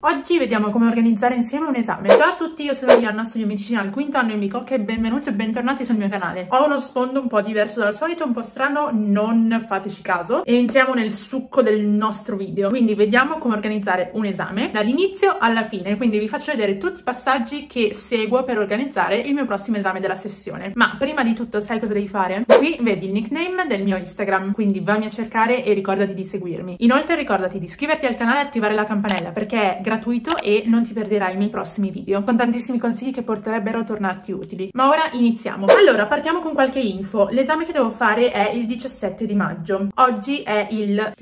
Oggi vediamo come organizzare insieme un esame. Ciao a tutti, io sono Arianna, studio medicina al quinto anno in Bicocca e benvenuti e bentornati sul mio canale. Ho uno sfondo un po' diverso dal solito, un po' strano, non fateci caso. E entriamo nel succo del nostro video. Quindi vediamo come organizzare un esame dall'inizio alla fine. Quindi vi faccio vedere tutti i passaggi che seguo per organizzare il mio prossimo esame della sessione. Ma prima di tutto sai cosa devi fare? Qui vedi il nickname del mio Instagram, quindi vammi a cercare e ricordati di seguirmi. Inoltre ricordati di iscriverti al canale e attivare la campanella perché gratuito e non ti perderai i miei prossimi video, con tantissimi consigli che porterebbero a tornarti utili. Ma ora iniziamo. Allora, partiamo con qualche info. L'esame che devo fare è il 17 di maggio. Oggi è il...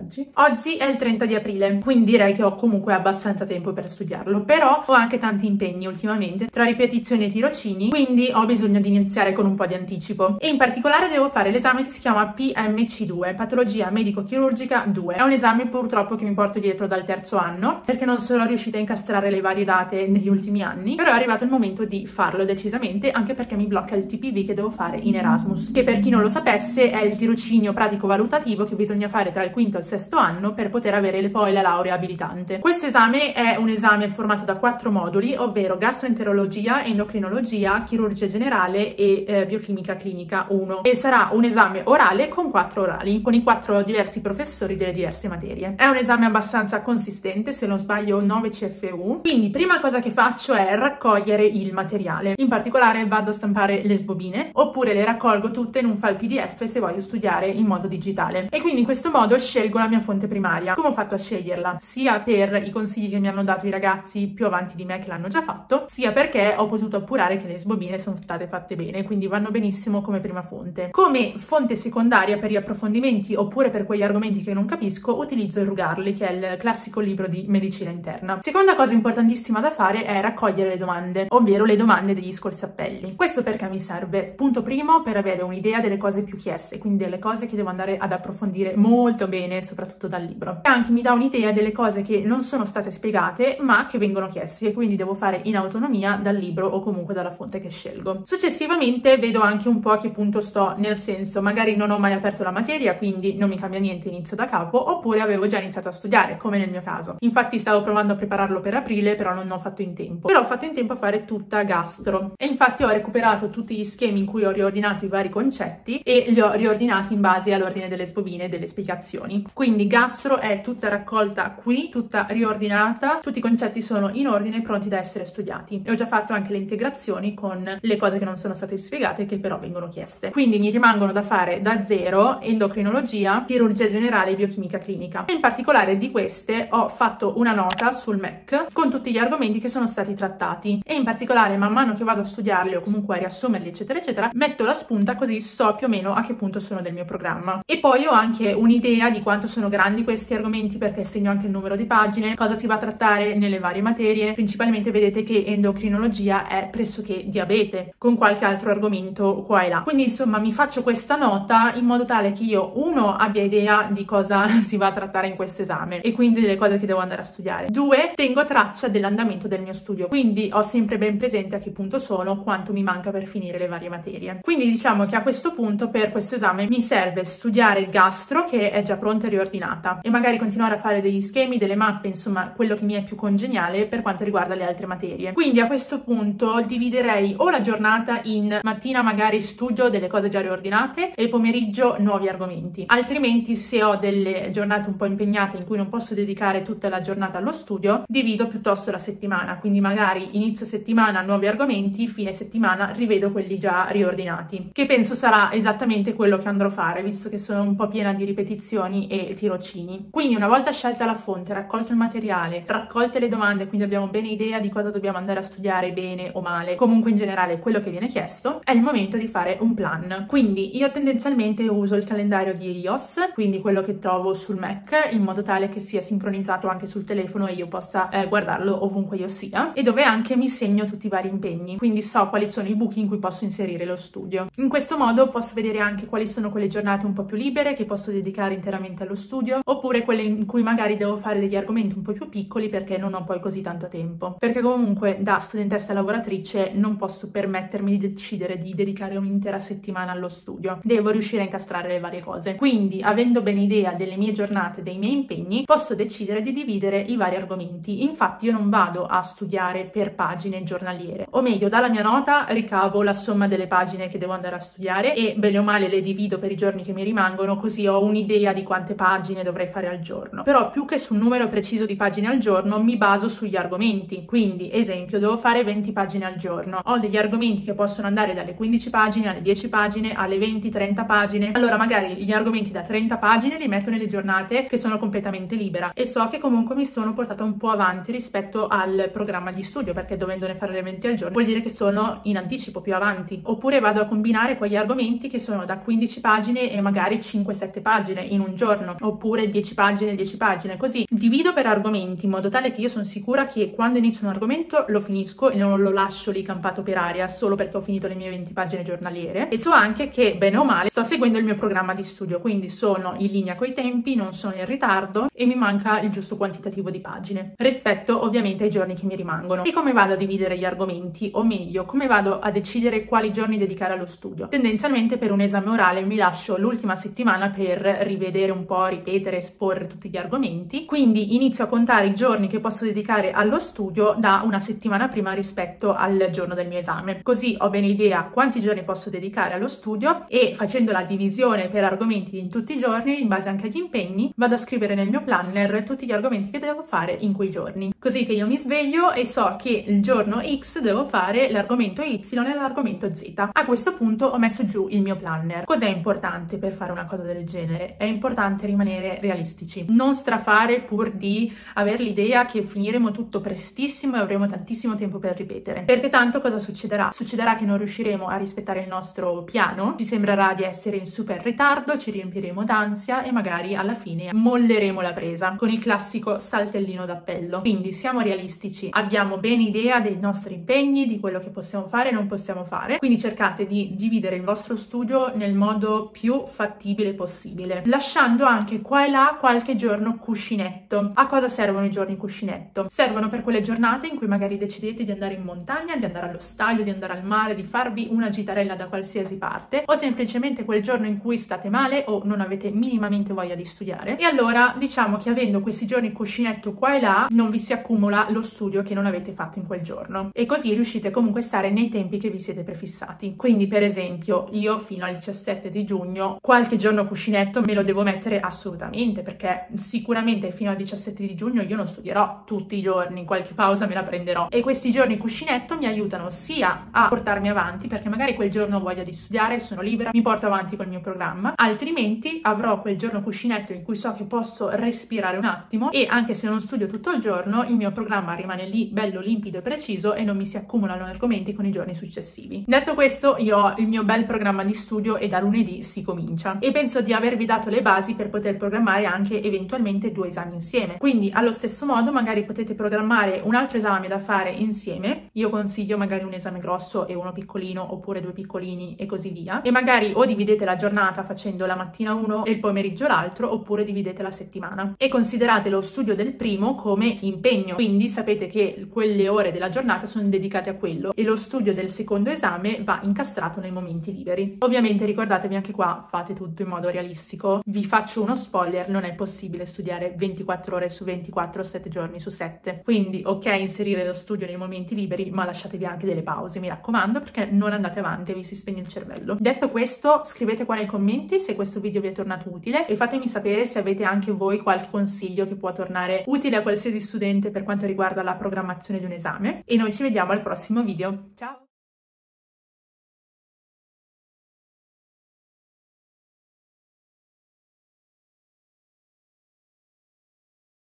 Oggi? Oggi è il 30 di aprile, quindi direi che ho comunque abbastanza tempo per studiarlo, però ho anche tanti impegni ultimamente, tra ripetizioni e tirocini, quindi ho bisogno di iniziare con un po' di anticipo. E in particolare devo fare l'esame che si chiama PMC2, Patologia Medico-Chirurgica 2. È un esame purtroppo che mi porto dietro dal terzo anno, perché non sono riuscita a incastrare le varie date negli ultimi anni, però è arrivato il momento di farlo decisamente, anche perché mi blocca il TPV che devo fare in Erasmus, che per chi non lo sapesse è il tirocinio pratico-valutativo che bisogna fare tra il quinto e il sesto anno per poter avere poi la laurea abilitante. Questo esame è un esame formato da quattro moduli, ovvero gastroenterologia, endocrinologia, chirurgia generale e eh, biochimica clinica 1 e sarà un esame orale con quattro orali, con i quattro diversi professori delle diverse materie. È un esame abbastanza consistente, se non sbaglio sbaglio 9 CFU. Quindi prima cosa che faccio è raccogliere il materiale. In particolare vado a stampare le sbobine oppure le raccolgo tutte in un file PDF se voglio studiare in modo digitale. E quindi in questo modo scelgo la mia fonte primaria. Come ho fatto a sceglierla? Sia per i consigli che mi hanno dato i ragazzi più avanti di me che l'hanno già fatto, sia perché ho potuto appurare che le sbobine sono state fatte bene, quindi vanno benissimo come prima fonte. Come fonte secondaria per gli approfondimenti oppure per quegli argomenti che non capisco, utilizzo il Rugarli, che è il classico libro di medicina medicina interna. Seconda cosa importantissima da fare è raccogliere le domande, ovvero le domande degli scorsi appelli. Questo perché mi serve? Punto primo, per avere un'idea delle cose più chieste, quindi delle cose che devo andare ad approfondire molto bene, soprattutto dal libro. E anche mi dà un'idea delle cose che non sono state spiegate, ma che vengono chieste e quindi devo fare in autonomia dal libro o comunque dalla fonte che scelgo. Successivamente vedo anche un po' a che punto sto, nel senso, magari non ho mai aperto la materia, quindi non mi cambia niente, inizio da capo, oppure avevo già iniziato a studiare, come nel mio caso. Infatti stavo provando a prepararlo per aprile, però non ho fatto in tempo. Però ho fatto in tempo a fare tutta gastro. E infatti ho recuperato tutti gli schemi in cui ho riordinato i vari concetti e li ho riordinati in base all'ordine delle sbobine e delle spiegazioni. Quindi gastro è tutta raccolta qui, tutta riordinata, tutti i concetti sono in ordine pronti da essere studiati. E ho già fatto anche le integrazioni con le cose che non sono state spiegate che però vengono chieste. Quindi mi rimangono da fare da zero endocrinologia, chirurgia generale e biochimica clinica. E in particolare di queste ho fatto una nota sul Mac con tutti gli argomenti che sono stati trattati. E in particolare man mano che vado a studiarli o comunque a riassumerli eccetera eccetera metto la spunta così so più o meno a che punto sono del mio programma. E poi ho anche un'idea di quanto sono grandi questi argomenti perché segno anche il numero di pagine cosa si va a trattare nelle varie materie. Principalmente vedete che endocrinologia è pressoché diabete con qualche altro argomento qua e là. Quindi insomma mi faccio questa nota in modo tale che io uno abbia idea di cosa si va a trattare in questo esame e quindi delle cose che devo andare a studiare due Due, tengo traccia dell'andamento del mio studio, quindi ho sempre ben presente a che punto sono, quanto mi manca per finire le varie materie. Quindi diciamo che a questo punto per questo esame mi serve studiare il gastro che è già pronta e riordinata e magari continuare a fare degli schemi, delle mappe, insomma quello che mi è più congeniale per quanto riguarda le altre materie. Quindi a questo punto dividerei o la giornata in mattina magari studio delle cose già riordinate e pomeriggio nuovi argomenti. Altrimenti se ho delle giornate un po' impegnate in cui non posso dedicare tutta la giornata allo studio, divido piuttosto la settimana, quindi magari inizio settimana nuovi argomenti, fine settimana rivedo quelli già riordinati, che penso sarà esattamente quello che andrò a fare, visto che sono un po' piena di ripetizioni e tirocini. Quindi una volta scelta la fonte, raccolto il materiale, raccolte le domande, quindi abbiamo bene idea di cosa dobbiamo andare a studiare bene o male, comunque in generale quello che viene chiesto, è il momento di fare un plan. Quindi io tendenzialmente uso il calendario di iOS, quindi quello che trovo sul Mac, in modo tale che sia sincronizzato anche sul telefono e io possa eh, guardarlo ovunque io sia e dove anche mi segno tutti i vari impegni, quindi so quali sono i buchi in cui posso inserire lo studio. In questo modo posso vedere anche quali sono quelle giornate un po' più libere che posso dedicare interamente allo studio oppure quelle in cui magari devo fare degli argomenti un po' più piccoli perché non ho poi così tanto tempo. Perché comunque da studentessa lavoratrice non posso permettermi di decidere di dedicare un'intera settimana allo studio. Devo riuscire a incastrare le varie cose. Quindi avendo ben idea delle mie giornate, dei miei impegni, posso decidere di dividere i i vari argomenti. Infatti io non vado a studiare per pagine giornaliere, o meglio, dalla mia nota ricavo la somma delle pagine che devo andare a studiare e bene o male le divido per i giorni che mi rimangono, così ho un'idea di quante pagine dovrei fare al giorno. Però più che sul numero preciso di pagine al giorno, mi baso sugli argomenti. Quindi, esempio, devo fare 20 pagine al giorno. Ho degli argomenti che possono andare dalle 15 pagine alle 10 pagine alle 20-30 pagine. Allora magari gli argomenti da 30 pagine li metto nelle giornate che sono completamente libera e so che comunque mi sono portata un po' avanti rispetto al programma di studio perché dovendone fare le 20 al giorno vuol dire che sono in anticipo più avanti. Oppure vado a combinare quegli argomenti che sono da 15 pagine e magari 5-7 pagine in un giorno oppure 10 pagine 10 pagine così divido per argomenti in modo tale che io sono sicura che quando inizio un argomento lo finisco e non lo lascio lì campato per aria solo perché ho finito le mie 20 pagine giornaliere e so anche che bene o male sto seguendo il mio programma di studio quindi sono in linea coi tempi non sono in ritardo e mi manca il giusto quantitativo di pagine rispetto ovviamente ai giorni che mi rimangono. E come vado a dividere gli argomenti? O meglio come vado a decidere quali giorni dedicare allo studio? Tendenzialmente per un esame orale mi lascio l'ultima settimana per rivedere un po' ripetere esporre tutti gli argomenti. Quindi inizio a contare i giorni che posso dedicare allo studio da una settimana prima rispetto al giorno del mio esame. Così ho bene idea quanti giorni posso dedicare allo studio e facendo la divisione per argomenti in tutti i giorni in base anche agli impegni vado a scrivere nel mio planner tutti gli argomenti che devo fare in quei giorni. Così che io mi sveglio e so che il giorno X devo fare l'argomento Y e l'argomento Z. A questo punto ho messo giù il mio planner. Cos'è importante per fare una cosa del genere? È importante rimanere realistici. Non strafare pur di avere l'idea che finiremo tutto prestissimo e avremo tantissimo tempo per ripetere. Perché tanto cosa succederà? Succederà che non riusciremo a rispettare il nostro piano. Ci sembrerà di essere in super ritardo ci riempiremo d'ansia e magari alla fine molleremo la presa. Con il classico saltellino d'appello. Quindi siamo realistici, abbiamo bene idea dei nostri impegni, di quello che possiamo fare e non possiamo fare, quindi cercate di dividere il vostro studio nel modo più fattibile possibile, lasciando anche qua e là qualche giorno cuscinetto. A cosa servono i giorni cuscinetto? Servono per quelle giornate in cui magari decidete di andare in montagna, di andare allo stadio, di andare al mare, di farvi una gitarella da qualsiasi parte o semplicemente quel giorno in cui state male o non avete minimamente voglia di studiare. E allora diciamo che avendo questi giorni cuscinetto qua e là non vi si accumula lo studio che non avete fatto in quel giorno. E così riuscite comunque a stare nei tempi che vi siete prefissati. Quindi per esempio io fino al 17 di giugno qualche giorno cuscinetto me lo devo mettere assolutamente perché sicuramente fino al 17 di giugno io non studierò tutti i giorni, qualche pausa me la prenderò. E questi giorni cuscinetto mi aiutano sia a portarmi avanti perché magari quel giorno ho voglia di studiare, sono libera, mi porto avanti col mio programma, altrimenti avrò quel giorno cuscinetto in cui so che posso respirare un attimo e anche se non studio tutto il giorno il mio programma rimane lì bello limpido e preciso e non mi si accumulano argomenti con i giorni successivi. Detto questo io ho il mio bel programma di studio e da lunedì si comincia e penso di avervi dato le basi per poter programmare anche eventualmente due esami insieme. Quindi allo stesso modo magari potete programmare un altro esame da fare insieme. Io consiglio magari un esame grosso e uno piccolino oppure due piccolini e così via. E magari o dividete la giornata facendo la mattina uno e il pomeriggio l'altro oppure dividete la settimana. E considerate lo studio del primo come impegno. Quindi sapete che quelle ore della giornata sono dedicate a quello e lo studio del secondo esame va incastrato nei momenti liberi. Ovviamente ricordatevi anche qua fate tutto in modo realistico. Vi faccio uno spoiler, non è possibile studiare 24 ore su 24, 7 giorni su 7. Quindi ok inserire lo studio nei momenti liberi, ma lasciatevi anche delle pause, mi raccomando, perché non andate avanti e vi si spegne il cervello. Detto questo, scrivete qua nei commenti se questo video vi è tornato utile e fatemi sapere se avete anche voi qualche consiglio che può tornare utile a qualsiasi studente per quanto riguarda la programmazione di un esame. E noi ci vediamo al prossimo video. Ciao!